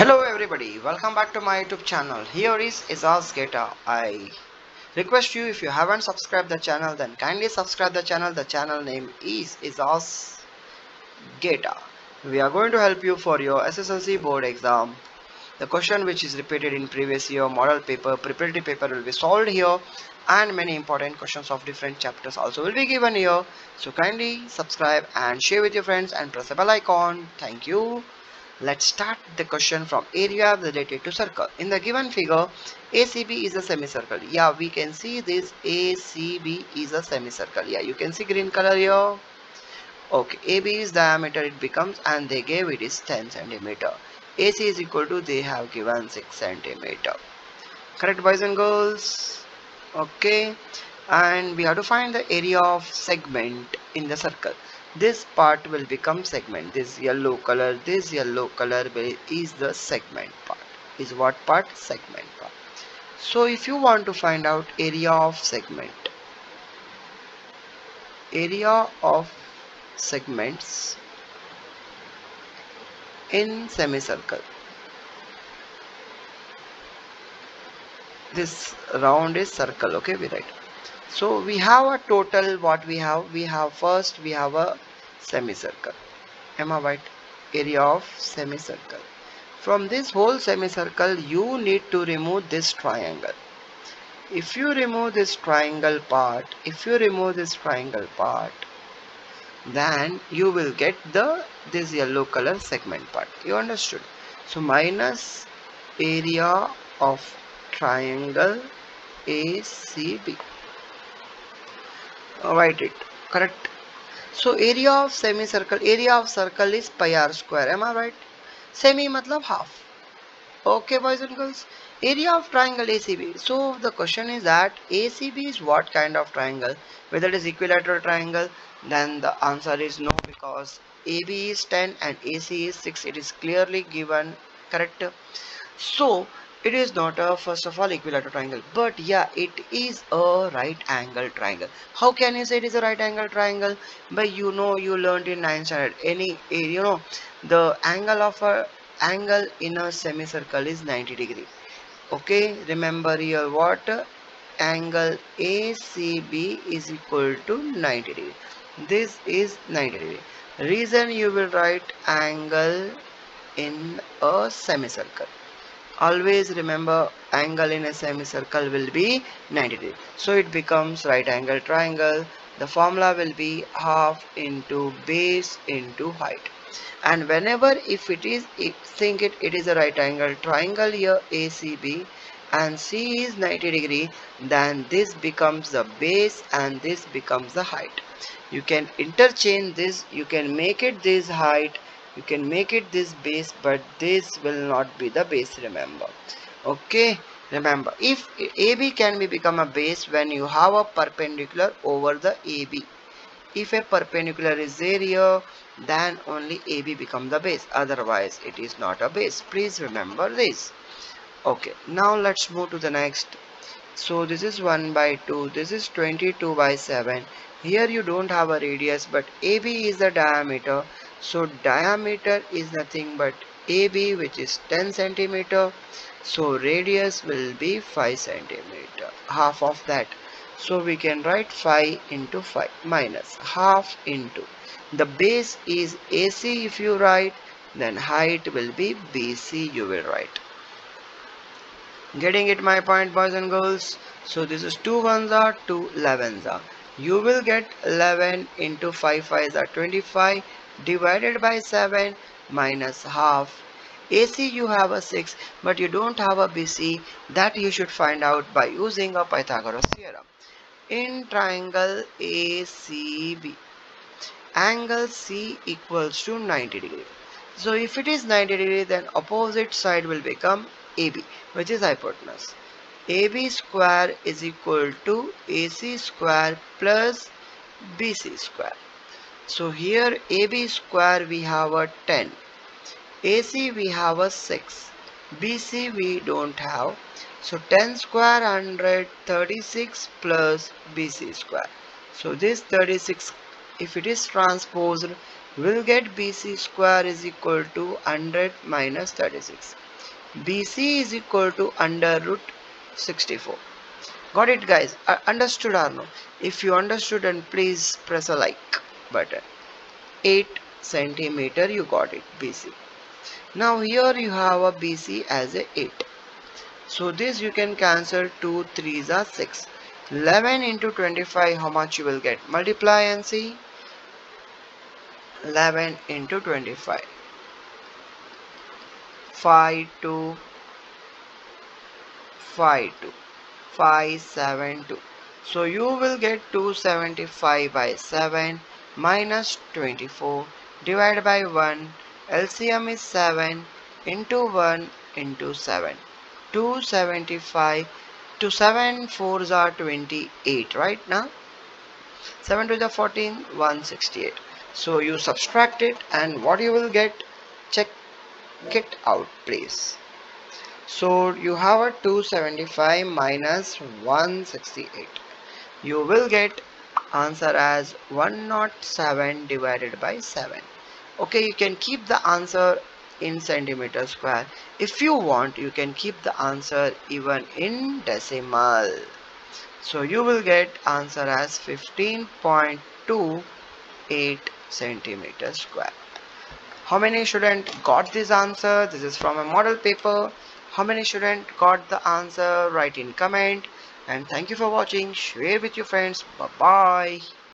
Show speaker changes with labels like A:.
A: Hello everybody, welcome back to my YouTube channel. Here is Aezaz Gheta. I request you if you haven't subscribed the channel then kindly subscribe the channel. The channel name is Aezaz Gheta. We are going to help you for your SSLC board exam. The question which is repeated in previous year model paper, preparatory paper will be solved here and many important questions of different chapters also will be given here. So kindly subscribe and share with your friends and press the bell icon. Thank you. Let's start the question from area related to circle. In the given figure, ACB is a semicircle. Yeah, we can see this ACB is a semicircle. Yeah, you can see green color here. Okay, AB is diameter it becomes and they gave it is 10 centimeter. AC is equal to they have given 6 centimeter. Correct boys and girls? Okay, and we have to find the area of segment in the circle this part will become segment. This yellow color this yellow color is the segment part. Is what part? Segment part. So if you want to find out area of segment area of segments in semicircle. This round is circle okay we write. So we have a total what we have? We have first we have a semicircle. Am I right? Area of semicircle. From this whole semicircle you need to remove this triangle. If you remove this triangle part if you remove this triangle part then you will get the this yellow color segment part. You understood? So minus area of triangle ACB write it. Correct so area of semicircle area of circle is pi r square am i right? Semi matlab half. Okay boys and girls area of triangle acb so the question is that acb is what kind of triangle? Whether it is equilateral triangle then the answer is no because ab is 10 and ac is 6 it is clearly given correct? So it is not a first of all equilateral triangle but yeah it is a right angle triangle. How can you say it is a right angle triangle? But you know you learned in 9th standard any eh, you know the angle of a angle in a semicircle is 90 degree. Okay remember here what? Angle ACB is equal to 90 degree. This is 90 degree. Reason you will write angle in a semicircle always remember angle in a semicircle will be 90 degree so it becomes right angle triangle. The formula will be half into base into height. And whenever if it is if think it it is a right angle triangle here ACB and C is 90 degree then this becomes the base and this becomes the height. You can interchange this you can make it this height you can make it this base but this will not be the base remember. Okay? Remember if AB can be become a base when you have a perpendicular over the AB if a perpendicular is there here then only AB becomes the base. Otherwise it is not a base. Please remember this. Okay now let's move to the next. So this is 1 by 2 this is 22 by 7 here you don't have a radius but AB is the diameter so diameter is nothing but AB which is 10 centimeter. So radius will be 5 centimeter half of that. So we can write 5 into 5 minus half into. The base is AC if you write then height will be BC you will write. Getting it my point boys and girls? So this is 2 ones are 2 11s are. You will get 11 into 5 5 are 25 divided by 7 minus half AC you have a 6 but you don't have a BC that you should find out by using a Pythagoras theorem. In triangle ACB angle C equals to 90 degree. So if it is 90 degree then opposite side will become AB which is hypotenuse. AB square is equal to AC square plus BC square. So here AB square we have a 10. AC we have a 6. BC we don't have. So 10 square 136 plus BC square. So this 36 if it is transposed we'll get BC square is equal to 100 minus 36. BC is equal to under root 64 got it guys uh, understood or no if you understood then please press a like button 8 centimeter you got it BC now here you have a BC as a 8 so this you can cancel. 2 3s are 6 11 into 25 how much you will get? Multiply and see. 11 into 25 5 2 5 2 572 so you will get 275 by 7 minus 24 divided by 1 LCM is 7 into 1 into 7 275 to 7 4s are 28 right now? 7 to the 14 168 so you subtract it and what you will get? Check it out please. So you have a 275 minus 168. You will get answer as 107 divided by 7. Okay, you can keep the answer in centimeter square. If you want, you can keep the answer even in decimal. So you will get answer as 15.28 centimeter square. How many students got this answer? This is from a model paper how many students got the answer write in comment and thank you for watching. Share with your friends. Bye bye